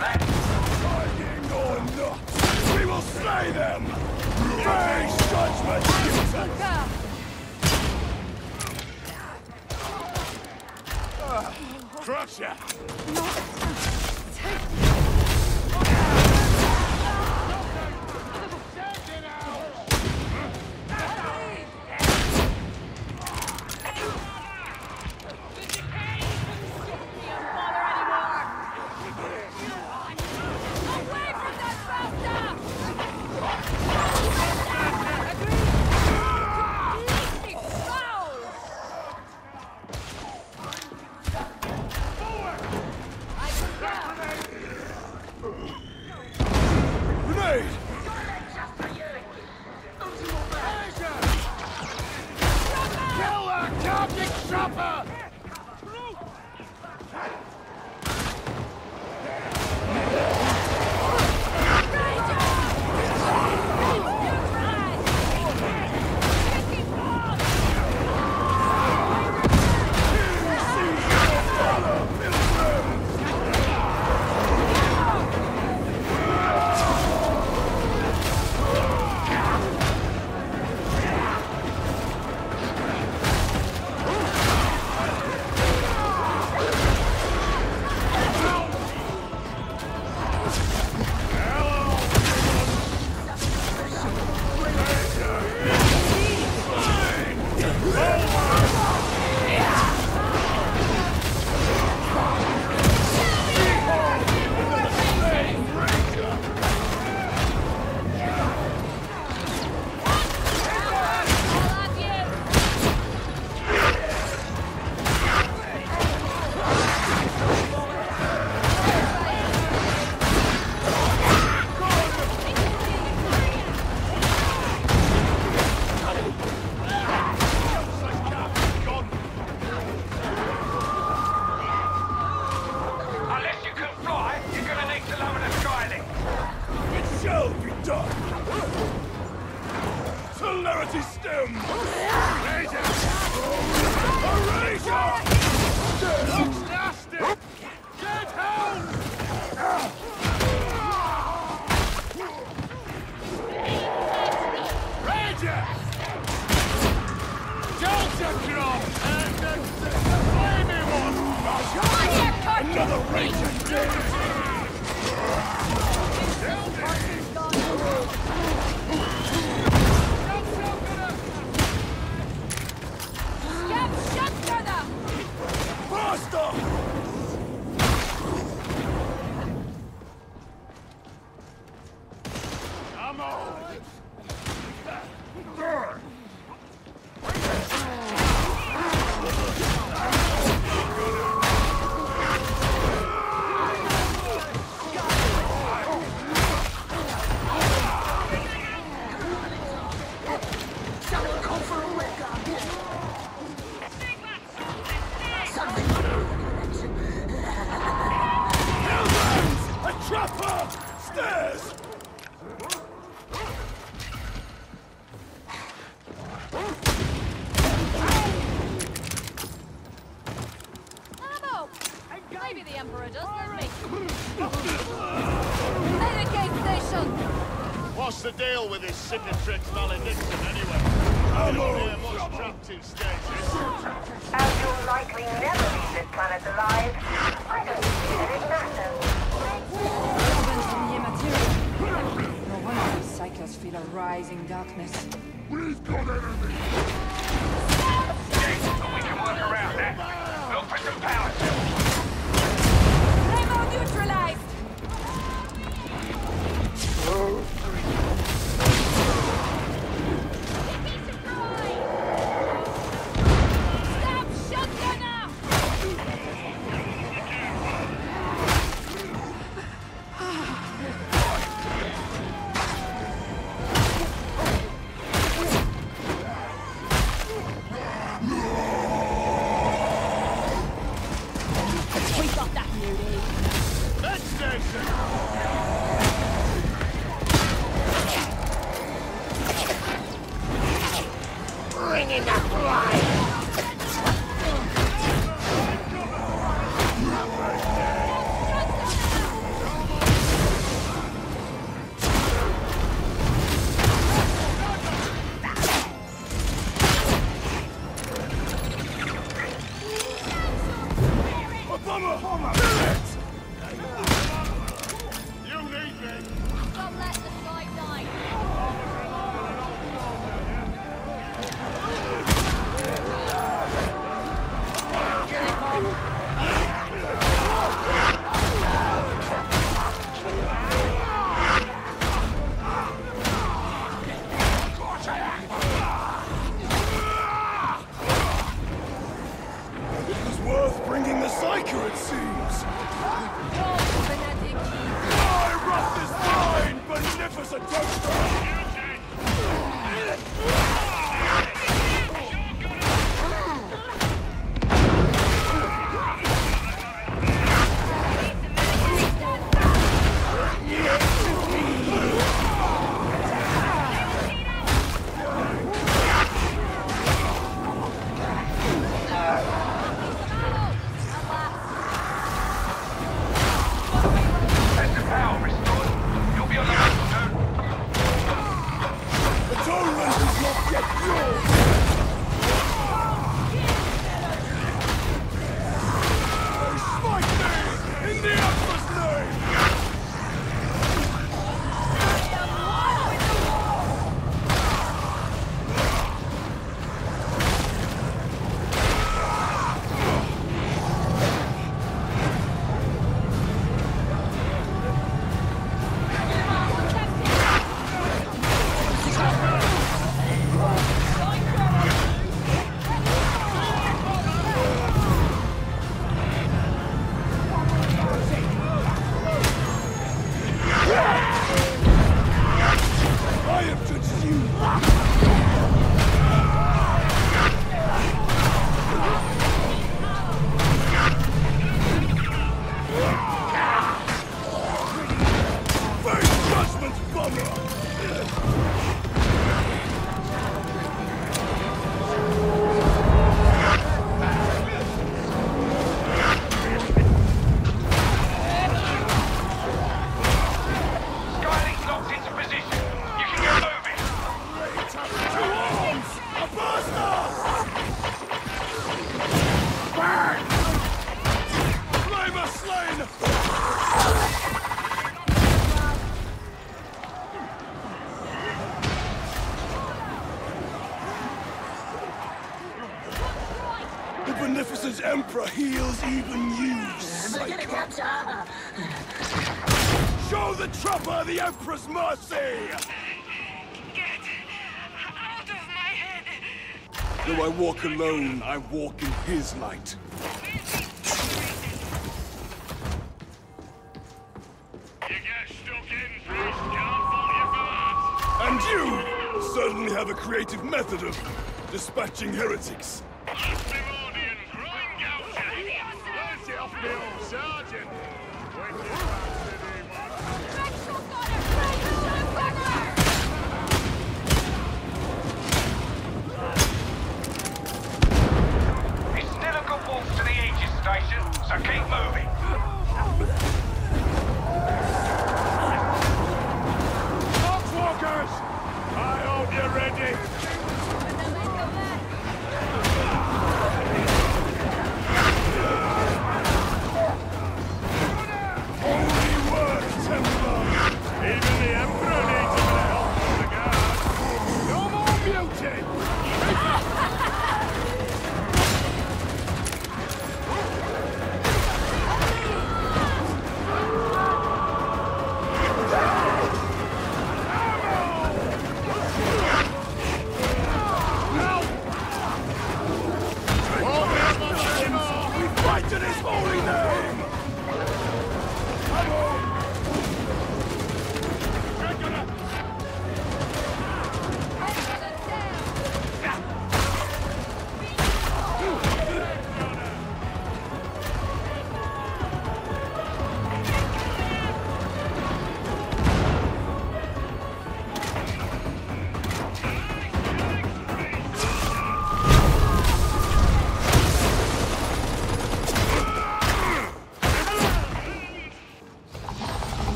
that. We will slay them. Face judgment, mutants. Crusher. mighty stem! Laser! Erasure! Looks nasty! Get help! Another raging! What's the deal with his Cicatrix Maledictum, anyway? I'm hear much practice stages. And you'll likely never leave this planet alive. I don't see that it matters. No wonder these cycles feel a rising darkness. We've got enemies! But we can work around that. Look for some power They're neutralized! Oh. alone I walk in his light. And you certainly have a creative method of dispatching heretics. keep moving.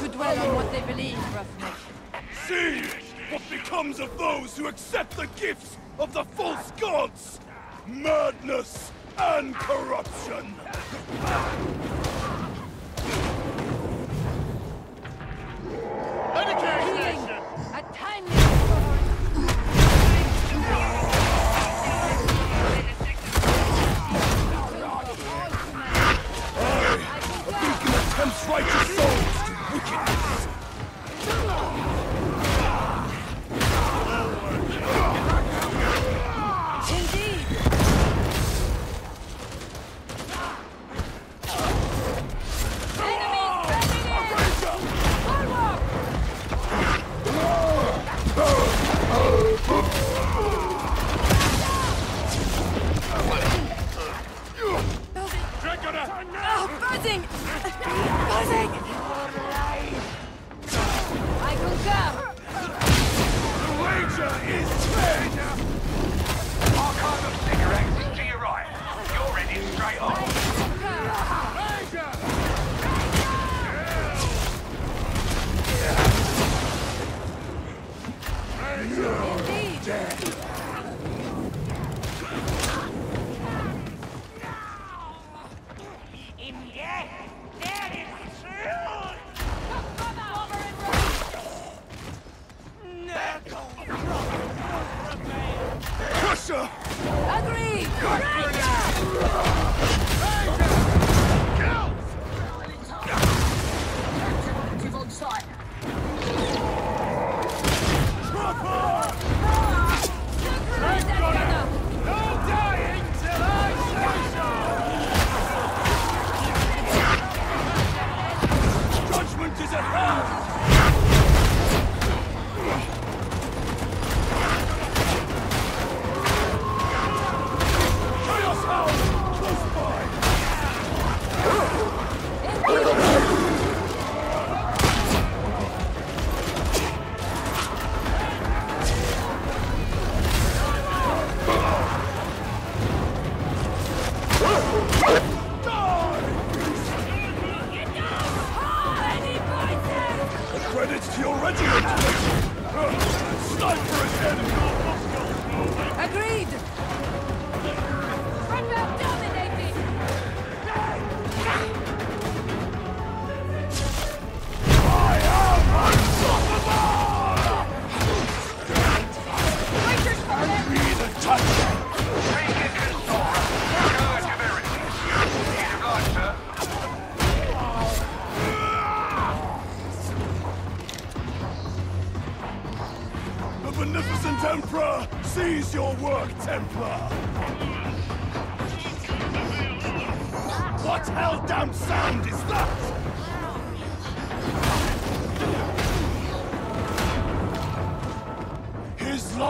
to dwell on what they believe, See what becomes of those who accept the gifts of the false gods! Madness and corruption! is danger!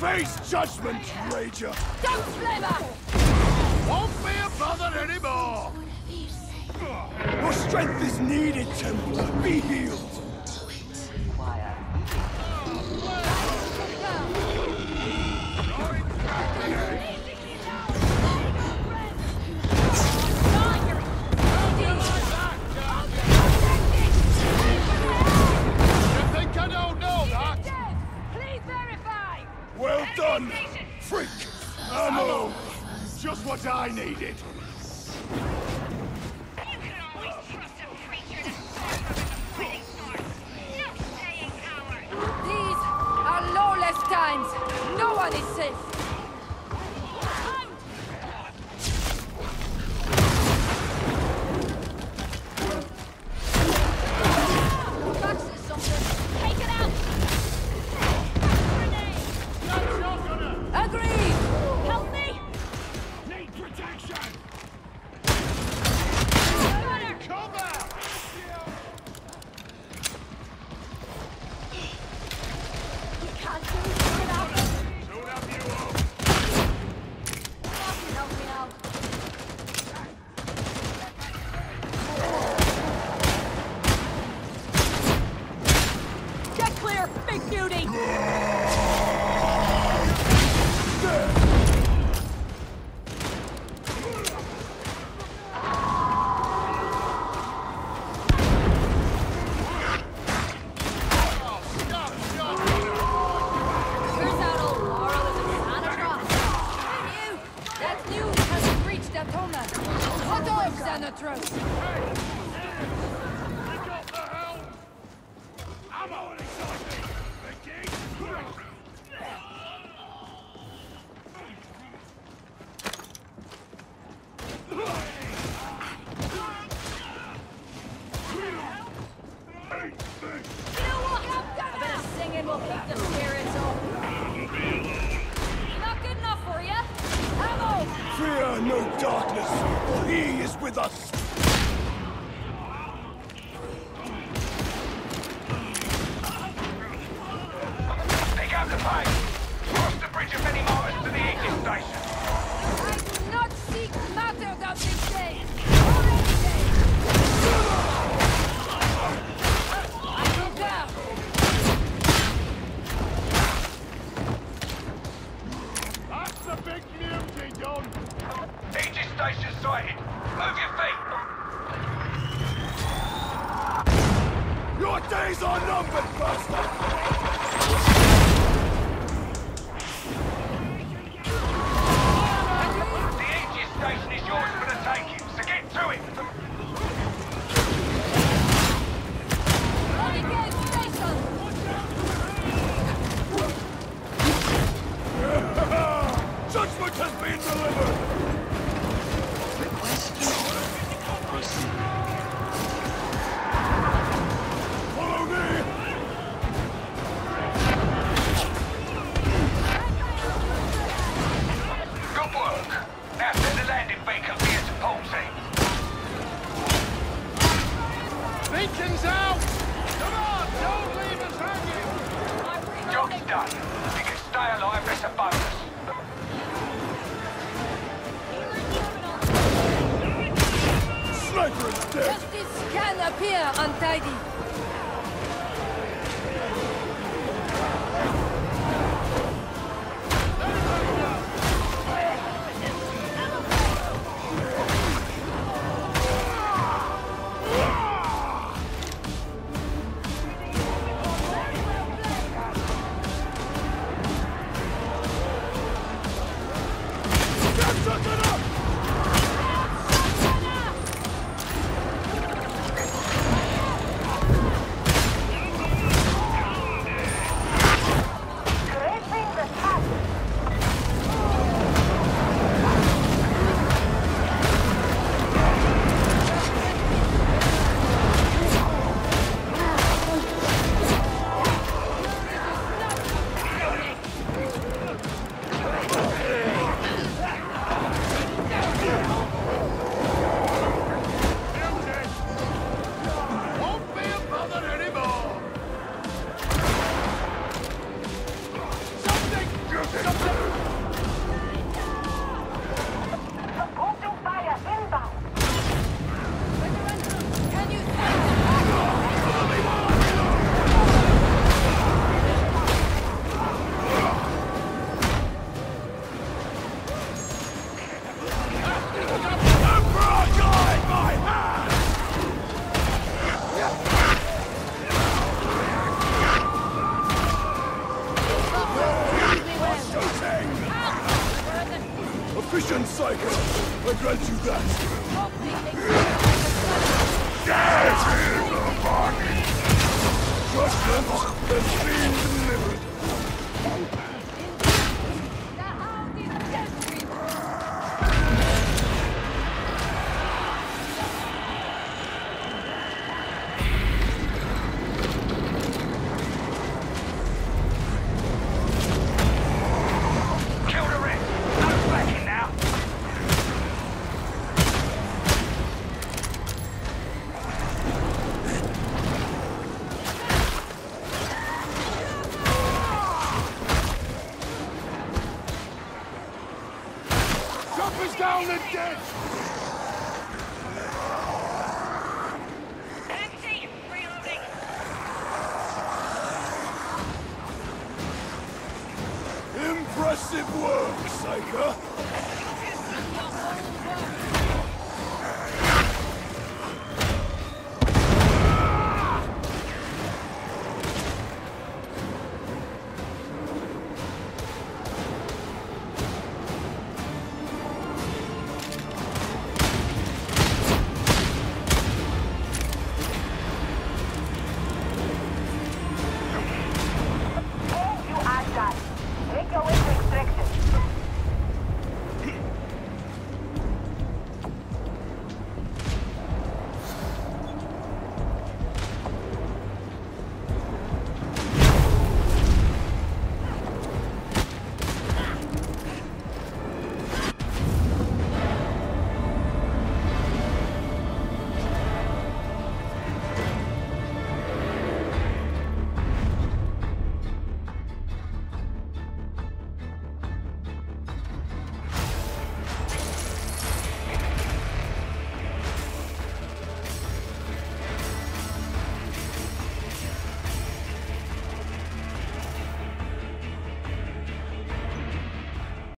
Face judgment, Rager! Don't flavor! Won't be a bother anymore! Your strength is needed, Templar. Be healed! Daytona! Hot dogs and a truck! Judgment has been delivered! Sufficient, Psyker! I grant you that! Judgment has been delivered! The Choppers down and dead! Impressive work, Psyker!